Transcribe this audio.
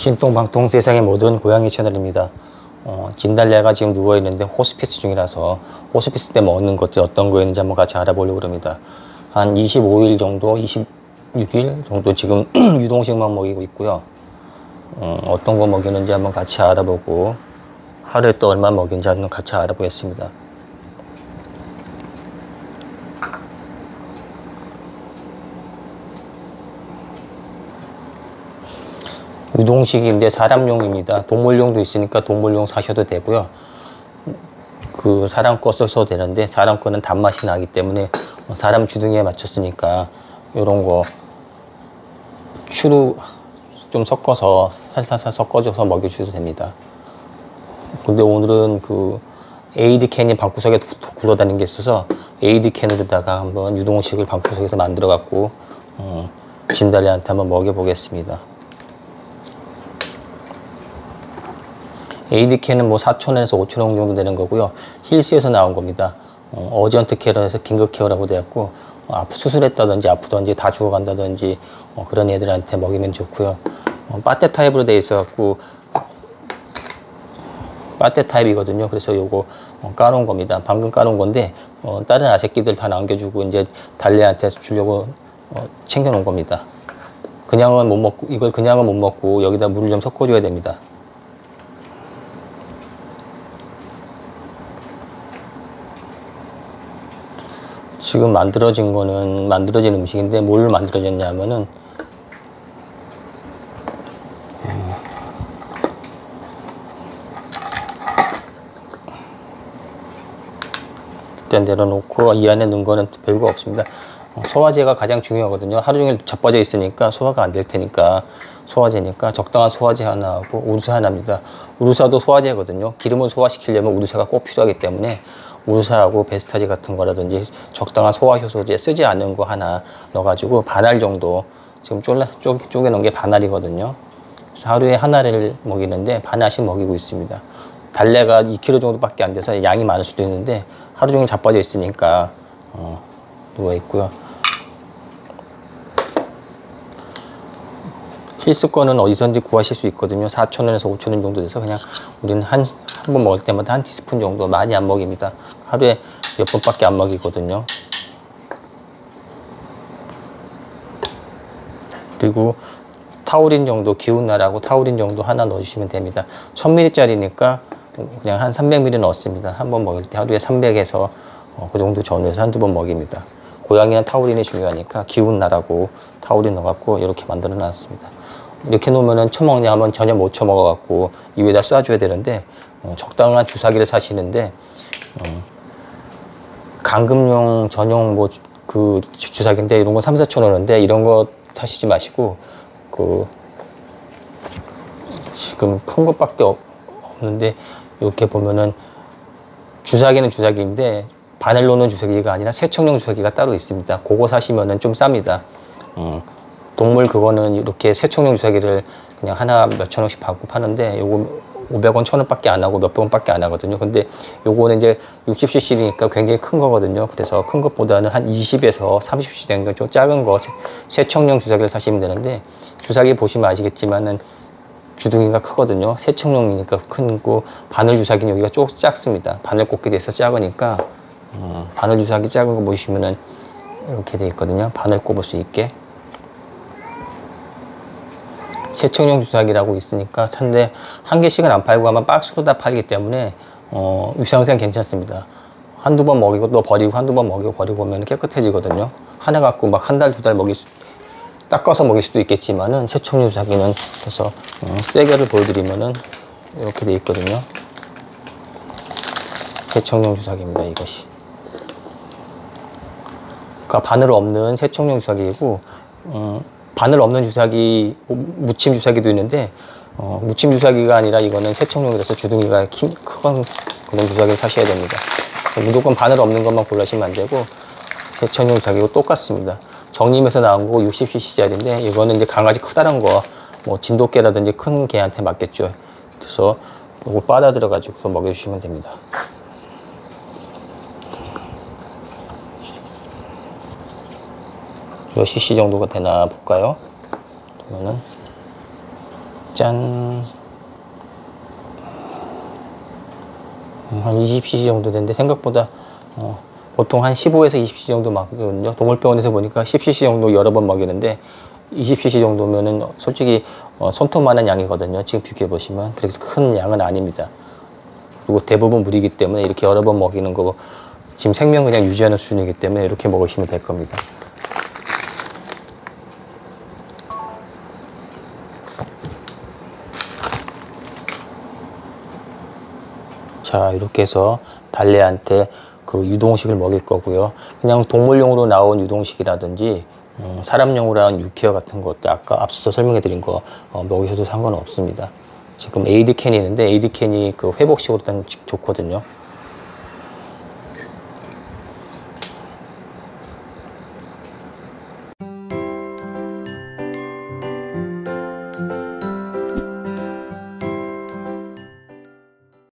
신통방통 세상의 모든 고양이 채널입니다. 어, 진달래가 지금 누워있는데 호스피스 중이라서 호스피스 때 먹는 것들이 어떤 거였는지 한번 같이 알아보려고 합니다. 한 25일 정도, 26일 정도 지금 유동식만 먹이고 있고요. 음, 어떤 거 먹이는지 한번 같이 알아보고 하루에 또 얼마 먹이는지 한번 같이 알아보겠습니다. 유동식인데 사람용입니다. 동물용도 있으니까 동물용 사셔도 되고요. 그 사람 거 써서 되는데 사람 거는 단맛이 나기 때문에 사람 주둥이에 맞췄으니까 이런 거 츄르 좀 섞어서 살살살 섞어줘서 먹여주셔도 됩니다. 근데 오늘은 그 a/d 캔이 방구석에 굴러다니는 게 있어서 a/d 캔으로다가 한번 유동식을 방구석에서 만들어 갖고 어, 진달래한테 한번 먹여보겠습니다. a/d 캔은 뭐 4천원에서 5천 원 정도 되는 거고요. 힐스에서 나온 겁니다. 어, 어전트 케어에서 긴급 케어라고 되었고 어, 수술했다든지 아프든지 다 죽어간다든지 어, 그런 애들한테 먹이면 좋고요. 어, pâté 타입으로 되어 있어 갖고 pâté 타입이거든요. 그래서 요거 어, 까놓은 겁니다. 방금 까놓은 건데 어, 다른 아새끼들 다 남겨주고 이제 달래한테 주려고 어, 챙겨놓은 겁니다. 그냥은 못 먹고 이걸 그냥은 못 먹고 여기다 물을 좀 섞어줘야 됩니다. 지금 만들어진 거는 만들어진 음식인데 뭘 만들어졌냐면은 일단 내려놓고 이 안에 넣은 거는 별거 없습니다. 어, 소화제가 가장 중요하거든요. 하루 종일 자빠져 있으니까 소화가 안 될 테니까 소화제니까 적당한 소화제 하나 하고 우루사 하나입니다. 우루사도 소화제거든요. 기름을 소화시키려면 우루사가 꼭 필요하기 때문에 우루사하고 베스타지 같은 거라든지 적당한 소화효소제 쓰지 않는 거 하나 넣어가지고 반알 정도 지금 쫄라, 쪼, 쪼개놓은 게 반알이거든요. 하루에 하나를 먹이는데 반알씩 먹이고 있습니다. 달래가 2kg 정도밖에 안 돼서 양이 많을 수도 있는데 하루 종일 자빠져 있으니까 어, 누워 있고요. 거는 어디선지 구하실 수 있거든요. 4,000원에서 5,000원 정도 돼서 그냥 우리는 한, 한 번 먹을 때마다 한 티스푼 정도 많이 안 먹입니다. 하루에 몇 번밖에 안 먹이거든요. 그리고 타우린 정도 기운 나라고 타우린 정도 하나 넣어주시면 됩니다. 1000ml짜리니까 그냥 한 300ml 넣었습니다. 한 번 먹을 때 하루에 300에서 어, 그 정도 전후해서 한두 번 먹입니다. 고양이는 타우린이 중요하니까 기운 나라고 타우린 넣어갖고 이렇게 만들어 놨습니다. 이렇게 놓으면은 처먹냐 하면 전혀 못 처먹어갖고 입에다 쏴줘야 되는데 어, 적당한 주사기를 사시는데 어, 감금용 전용 뭐 그 주사기인데 이런 거 3, 4천 원인데 이런 거 사시지 마시고 그 지금 큰 것밖에 없 는데 이렇게 보면은 주사기는 주사기인데 바늘 놓는 주사기가 아니라 세척용 주사기가 따로 있습니다. 그거 사시면은 좀 쌉니다. 음, 동물 그거는 이렇게 세척용 주사기를 그냥 하나 몇천 원씩 받고 파는데 요거 500원, 1000원밖에 안 하고 몇백 원밖에 안 하거든요. 근데 요거는 이제 60cc니까 굉장히 큰 거거든요. 그래서 큰 것보다는 한 20에서 30cc 되는 거좀 작은 거 세척용 주사기를 사시면 되는데 주사기 보시면 아시겠지만은 주둥이가 크거든요. 세척용이니까 큰고 바늘 주사기는 여기가 쪽 작습니다. 바늘 꽂게 돼서 작으니까 어, 바늘 주사기 작은 거 보시면은 이렇게 돼 있거든요. 바늘 꼽을 수 있게. 세척용 주사기라고 있으니까 산데 한 개씩은 안 팔고 아마 박스로 다 팔기 때문에 어, 위상생 괜찮습니다. 한두 번 먹이고 또 버리고 한두 번 먹이고 버리고 오면 깨끗해지거든요. 하나 갖고 막 한 달 두 달 먹일 수, 닦아서 먹일 수도 있겠지만은 세척용 주사기는 그래서 어, 세게를 보여드리면은 이렇게 돼 있거든요. 세척용 주사기입니다. 이것이. 그러니까 바늘 없는 세척용 주사기이고 음, 바늘 없는 주사기, 무침 주사기도 있는데 어, 무침 주사기가 아니라 이거는 세척용이라서 주둥이가 큰 그런 주사기를 사셔야 됩니다. 무조건 바늘 없는 것만 골라시면 안 되고 세척용 주사기고 똑같습니다. 정림에서 나온 거 60cc짜리인데 이거는 이제 강아지 크다란 거, 뭐 진돗개라든지 큰 개한테 맞겠죠. 그래서 이거 빠다 들어가지고 먹여주시면 됩니다. 몇 cc 정도가 되나 볼까요? 그러면은 짠. 음, 한 20cc 정도 되는데 생각보다 어, 보통 한 15에서 20cc 정도 먹거든요. 동물병원에서 보니까 10cc 정도 여러 번 먹이는데 20cc 정도면은 솔직히 어, 손톱만한 양이거든요. 지금 비교해 보시면 그래서 큰 양은 아닙니다. 그리고 대부분 물이기 때문에 이렇게 여러 번 먹이는 거 지금 생명 그냥 유지하는 수준이기 때문에 이렇게 먹으시면 될 겁니다. 자 이렇게 해서 달래한테 그 유동식을 먹일 거고요. 그냥 동물용으로 나온 유동식이라든지 음, 사람용으로 나온 유케어 같은 것도 아까 앞서서 설명해 드린 거 어, 먹이셔도 상관없습니다. 지금 AD 캔이 있는데 AD 캔이 그 회복식으로 단 좋거든요.